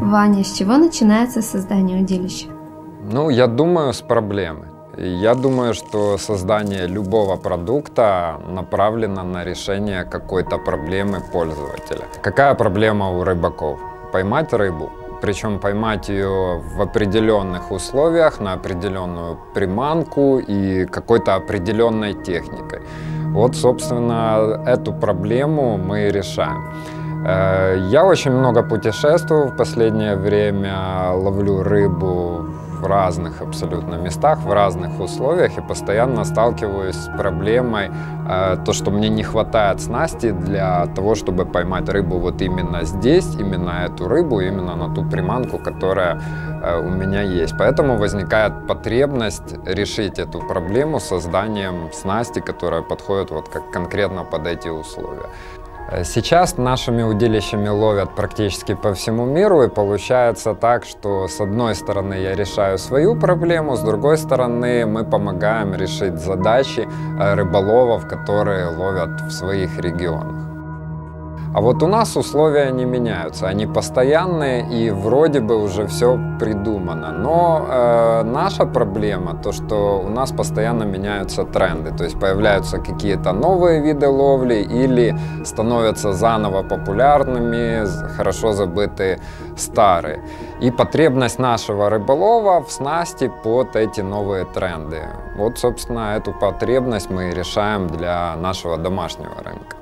Ваня, с чего начинается создание удилища? Ну, я думаю, с проблемы. Я думаю, что создание любого продукта направлено на решение какой-то проблемы пользователя. Какая проблема у рыбаков? Поймать рыбу. Причем поймать ее в определенных условиях, на определенную приманку и какой-то определенной техникой. Вот, собственно, эту проблему мы решаем. Э, я очень много путешествую в последнее время, ловлю рыбу в разных абсолютно местах, в разных условиях и постоянно сталкиваюсь с проблемой, э, то, что мне не хватает снасти для того, чтобы поймать рыбу вот именно здесь, именно эту рыбу, именно на ту приманку, которая э, у меня есть. Поэтому возникает потребность решить эту проблему созданием снасти, которая подходит вот как конкретно под эти условия. Сейчас нашими удилищами ловят практически по всему миру, и получается так, что с одной стороны я решаю свою проблему, с другой стороны мы помогаем решить задачи э, рыболовов, которые ловят в своих регионах. А вот у нас условия не меняются, они постоянные и вроде бы уже все придумано. Но э, наша проблема то, что у нас постоянно меняются тренды, то есть появляются какие-то новые виды ловли или становятся заново популярными, хорошо забытые старые. И потребность нашего рыболова в снасти под эти новые тренды. Вот, собственно, эту потребность мы решаем для нашего домашнего рынка.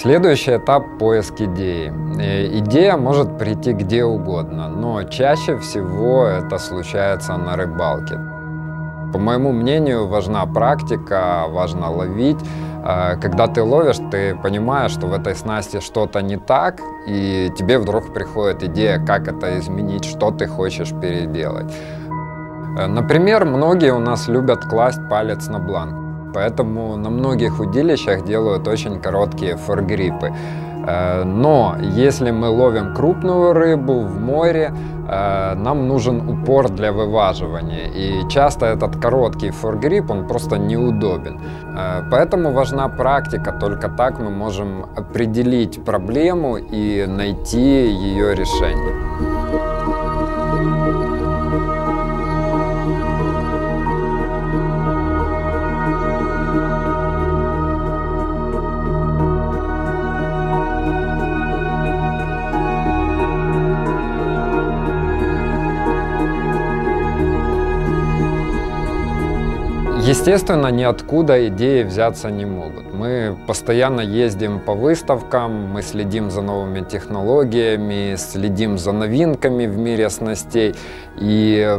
Следующий этап – поиск идеи. Э, идея может прийти где угодно, но чаще всего это случается на рыбалке. По моему мнению, важна практика, важно ловить. Э, когда ты ловишь, ты понимаешь, что в этой снасти что-то не так, и тебе вдруг приходит идея, как это изменить, что ты хочешь переделать. Э, например, многие у нас любят класть палец на бланк. Поэтому на многих удилищах делают очень короткие форгрипы. Э, но если мы ловим крупную рыбу в море, э, нам нужен упор для вываживания. И часто этот короткий форгрип, он просто неудобен. Э, поэтому важна практика. Только так мы можем определить проблему и найти ее решение. Естественно, ниоткуда идеи взяться не могут. Мы постоянно ездим по выставкам, мы следим за новыми технологиями, следим за новинками в мире снастей. И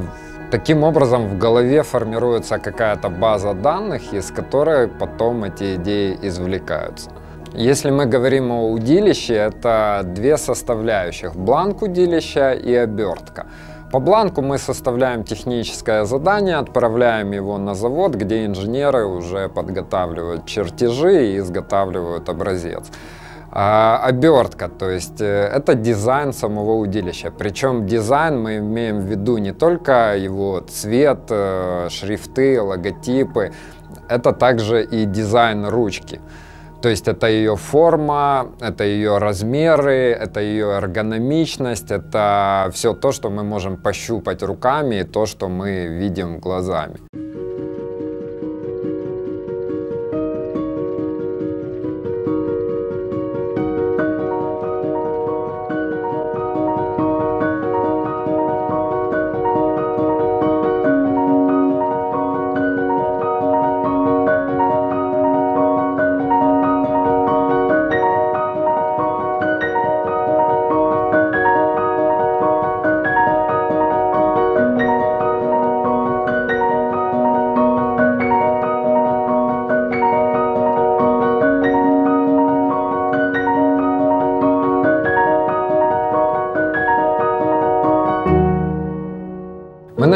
таким образом в голове формируется какая-то база данных, из которой потом эти идеи извлекаются. Если мы говорим о удилище, это две составляющих – бланк удилища и обертка. По бланку мы составляем техническое задание, отправляем его на завод, где инженеры уже подготавливают чертежи и изготавливают образец. А, обертка, то есть э, это дизайн самого удилища. Причем дизайн мы имеем в виду не только его цвет, э, шрифты, логотипы, это также и дизайн ручки. То есть это ее форма, это ее размеры, это ее эргономичность, это все то, что мы можем пощупать руками и то, что мы видим глазами.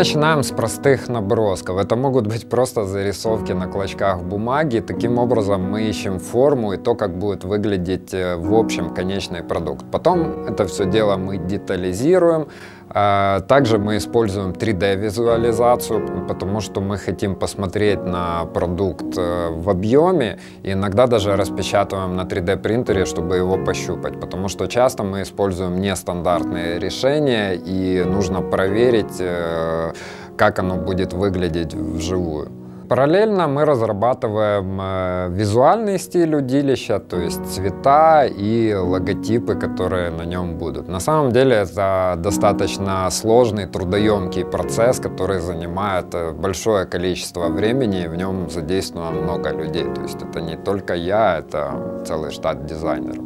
Начинаем с простых набросков. Это могут быть просто зарисовки на клочках бумаги. Таким образом мы ищем форму и то, как будет выглядеть э, в общем конечный продукт. Потом это все дело мы детализируем, также мы используем 3D-визуализацию, потому что мы хотим посмотреть на продукт э, в объеме и иногда даже распечатываем на 3D-принтере, чтобы его пощупать, потому что часто мы используем нестандартные решения и нужно проверить, э, как оно будет выглядеть вживую. Параллельно мы разрабатываем э, визуальный стиль удилища, то есть цвета и логотипы, которые на нем будут. На самом деле это достаточно сложный, трудоемкий процесс, который занимает э, большое количество времени, и в нем задействовано много людей. То есть это не только я, это целый штат дизайнеров.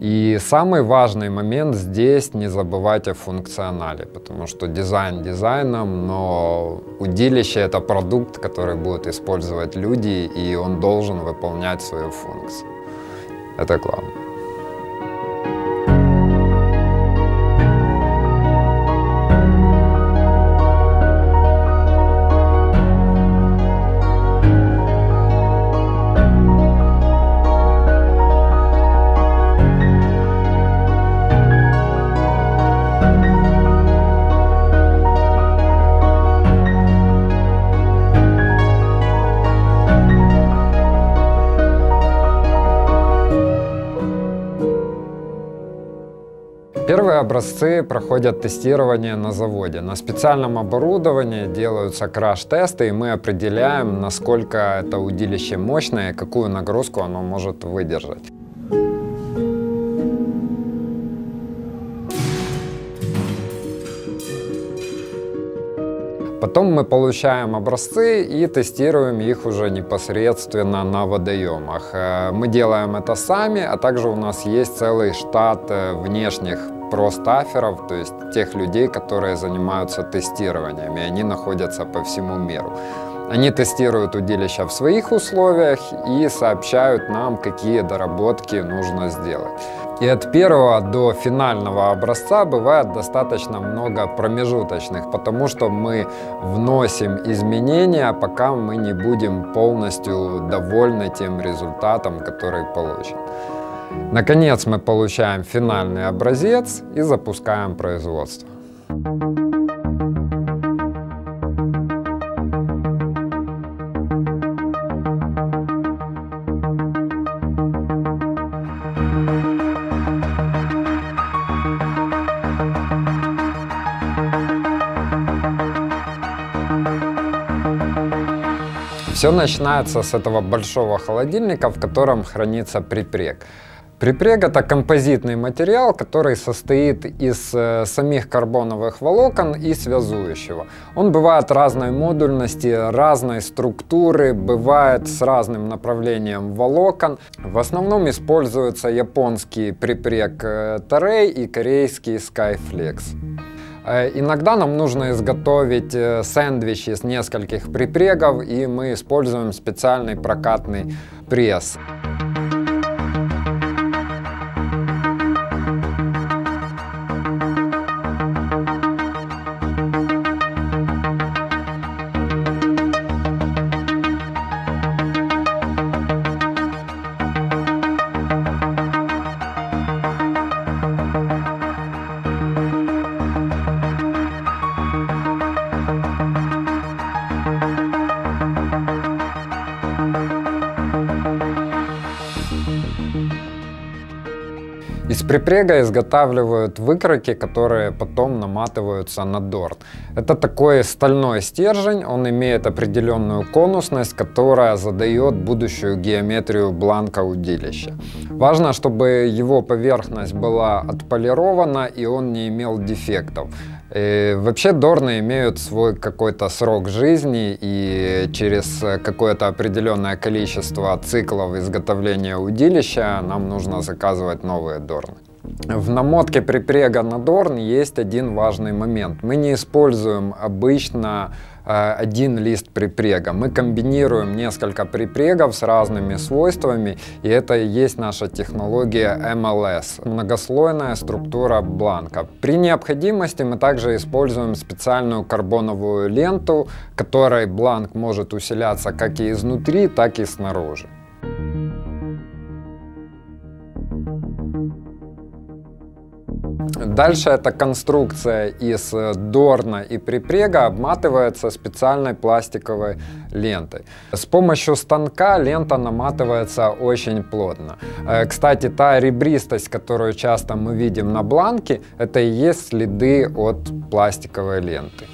И самый важный момент здесь не забывать о функционале, потому что дизайн дизайном, но удилище это продукт, который будут использовать люди, и он должен выполнять свою функцию. Это главное. Первые образцы проходят тестирование на заводе. На специальном оборудовании делаются краш-тесты, и мы определяем, насколько это удилище мощное и какую нагрузку оно может выдержать. Потом мы получаем образцы и тестируем их уже непосредственно на водоемах. Э, мы делаем это сами, а также у нас есть целый штат э, внешних простаферов, то есть тех людей, которые занимаются тестированием, и они находятся по всему миру. Они тестируют удилища в своих условиях и сообщают нам, какие доработки нужно сделать. И от первого до финального образца бывает достаточно много промежуточных, потому что мы вносим изменения, пока мы не будем полностью довольны тем результатом, который получен. Наконец мы получаем финальный образец и запускаем производство. Все начинается с этого большого холодильника, в котором хранится припрек. Припрег это композитный материал, который состоит из э, самих карбоновых волокон и связующего. Он бывает разной модульности, разной структуры, бывает с разным направлением волокон. В основном используется японский припрег Тарей и корейский Skyflex. Э, иногда нам нужно изготовить э, сэндвич из нескольких припрегов, и мы используем специальный прокатный пресс. Из припрега изготавливают выкройки, которые потом наматываются на дорт. Это такой стальной стержень, он имеет определенную конусность, которая задает будущую геометрию бланка удилища. Важно, чтобы его поверхность была отполирована и он не имел дефектов. И э, вообще Дорны имеют свой какой-то срок жизни, и через какое-то определенное количество циклов изготовления удилища нам нужно заказывать новые Дорны. В намотке припрега на Дорн есть один важный момент. Мы не используем обычно Э, один лист припрега. Мы комбинируем несколько припрегов с разными свойствами, и это и есть наша технология MLS, многослойная структура бланка. При необходимости мы также используем специальную карбоновую ленту, которой бланк может усиляться как и изнутри, так и снаружи. Дальше эта конструкция из дорна и припрега обматывается специальной пластиковой лентой. С помощью станка лента наматывается очень плотно. Э, кстати, та ребристость, которую часто мы видим на бланке, это и есть следы от пластиковой ленты.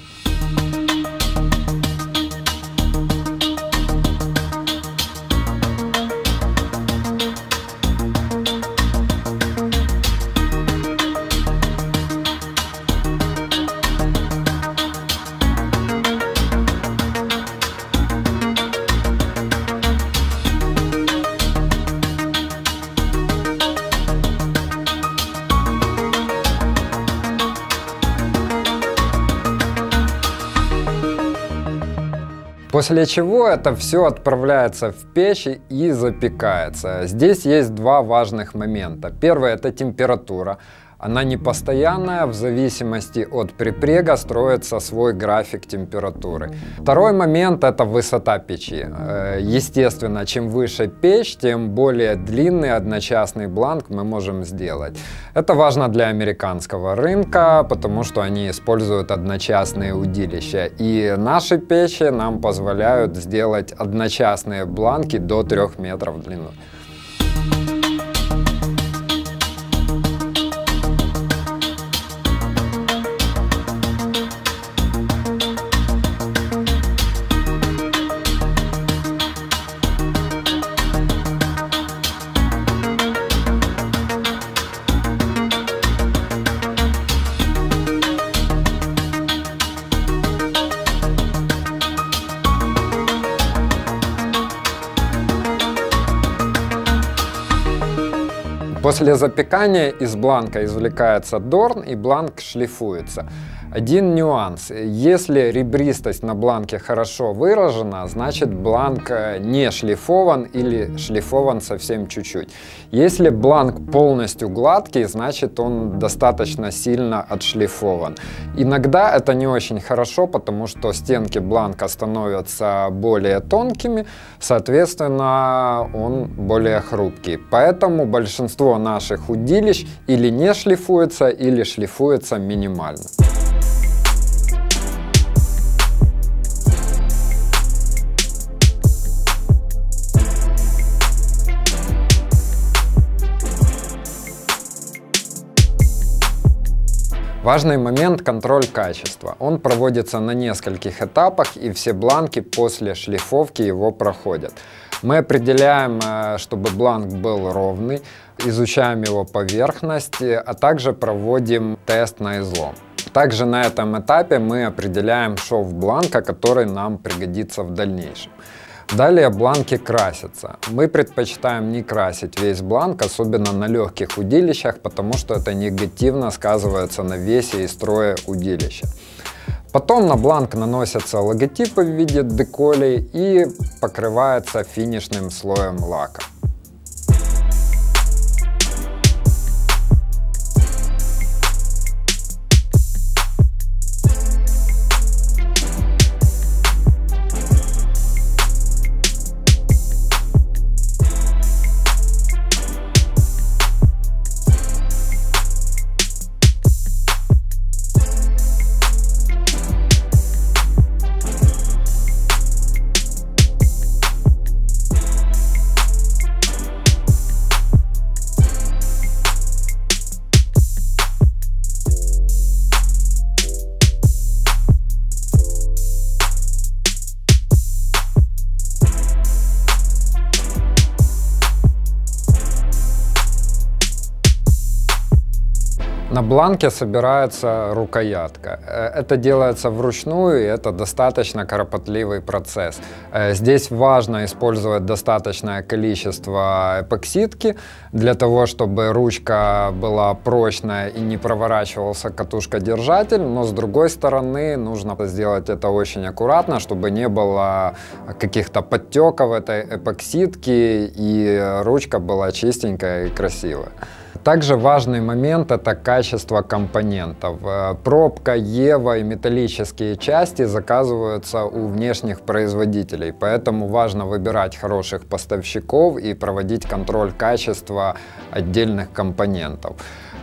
После чего это все отправляется в печь и запекается. Здесь есть два важных момента. Первый это температура. Она не постоянная, в зависимости от припрега строится свой график температуры. Второй момент это высота печи. Э, естественно, чем выше печь, тем более длинный одночасный бланк мы можем сделать. Это важно для американского рынка, потому что они используют одночасные удилища. И наши печи нам позволяют сделать одночасные бланки до 3 метров в После запекания из бланка извлекается дорн и бланк шлифуется. Один нюанс. Если ребристость на бланке хорошо выражена, значит бланк э, не шлифован или шлифован совсем чуть-чуть. Если бланк полностью гладкий, значит он достаточно сильно отшлифован. Иногда это не очень хорошо, потому что стенки бланка становятся более тонкими, соответственно он более хрупкий. Поэтому большинство наших удилищ или не шлифуется, или шлифуется минимально. Важный момент – контроль качества. Он проводится на нескольких этапах, и все бланки после шлифовки его проходят. Мы определяем, э, чтобы бланк был ровный, изучаем его поверхность, а также проводим тест на излом. Также на этом этапе мы определяем шов бланка, который нам пригодится в дальнейшем. Далее бланки красятся. Мы предпочитаем не красить весь бланк, особенно на легких удилищах, потому что это негативно сказывается на весе и строе удилища. Потом на бланк наносятся логотипы в виде деколей и покрывается финишным слоем лака. Бланке собирается рукоятка. Э, это делается вручную, и это достаточно кропотливый процесс. Э, здесь важно использовать достаточное количество эпоксидки для того, чтобы ручка была прочная и не проворачивался катушка-держатель, но с другой стороны нужно сделать это очень аккуратно, чтобы не было каких-то подтеков этой эпоксидки и ручка была чистенькая и красивая. Также важный момент это качество компонентов. Э, пробка, Ева и металлические части заказываются у внешних производителей, поэтому важно выбирать хороших поставщиков и проводить контроль качества отдельных компонентов.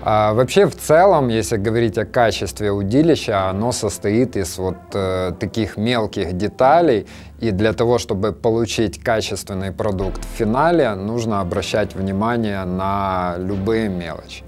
А вообще в целом, если говорить о качестве удилища, оно состоит из вот э, таких мелких деталей, и для того, чтобы получить качественный продукт в финале, нужно обращать внимание на любые мелочи.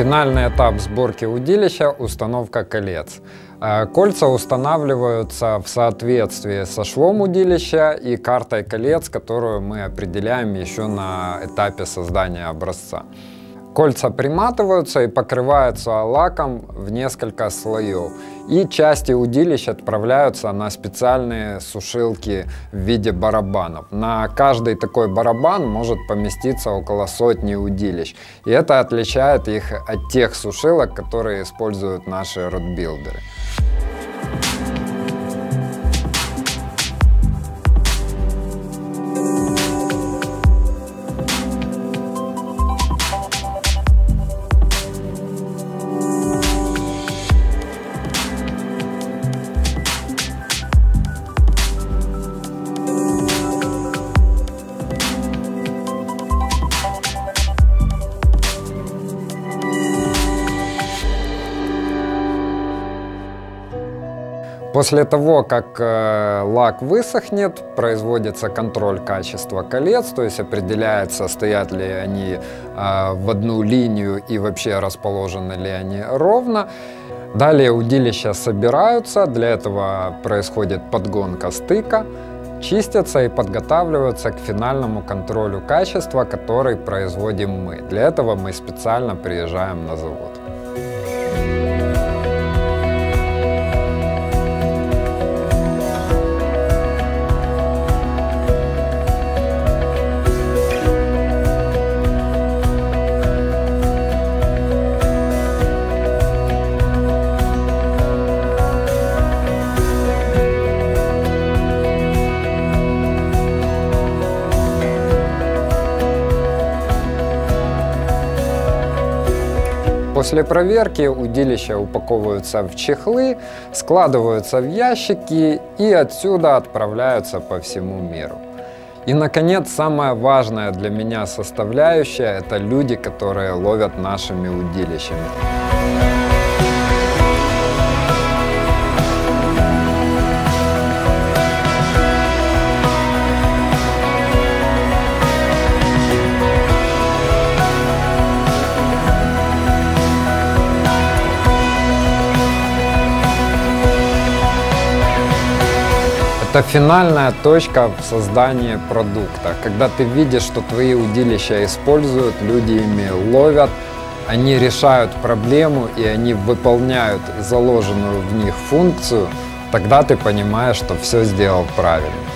Финальный этап сборки удилища – установка колец. Э, кольца устанавливаются в соответствии со швом удилища и картой колец, которую мы определяем еще на этапе создания образца. Кольца приматываются и покрываются лаком в несколько слоев. И части удилищ отправляются на специальные сушилки в виде барабанов. На каждый такой барабан может поместиться около сотни удилищ. И это отличает их от тех сушилок, которые используют наши ротбилдеры. После того, как э, лак высохнет, производится контроль качества колец, то есть определяется, стоят ли они э, в одну линию и вообще расположены ли они ровно. Далее удилища собираются, для этого происходит подгонка стыка, чистятся и подготавливаются к финальному контролю качества, который производим мы. Для этого мы специально приезжаем на завод. После проверки удилища упаковываются в чехлы, складываются в ящики и отсюда отправляются по всему миру. И, наконец, самая важная для меня составляющая – это люди, которые ловят нашими удилищами. Это финальная точка в создании продукта, когда ты видишь, что твои удилища используют, люди ими ловят, они решают проблему и они выполняют заложенную в них функцию, тогда ты понимаешь, что все сделал правильно.